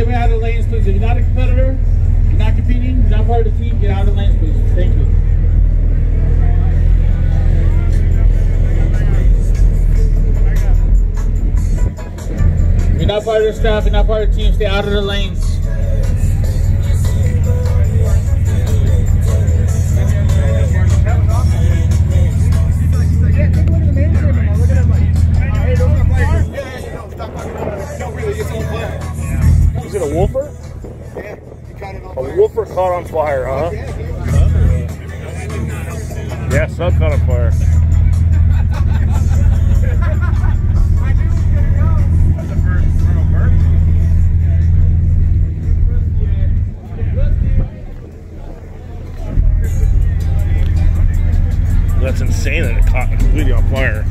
Anybody out of the lanes, please. If you're not a competitor, you're not competing, you're not part of the team, get out of the lanes, please. Thank you. You're not part of the staff, you're not part of the team, stay out of the lanes. Is it a woofer caught on fire, huh? Yeah, sub caught on fire. That's insane that it caught completely on fire.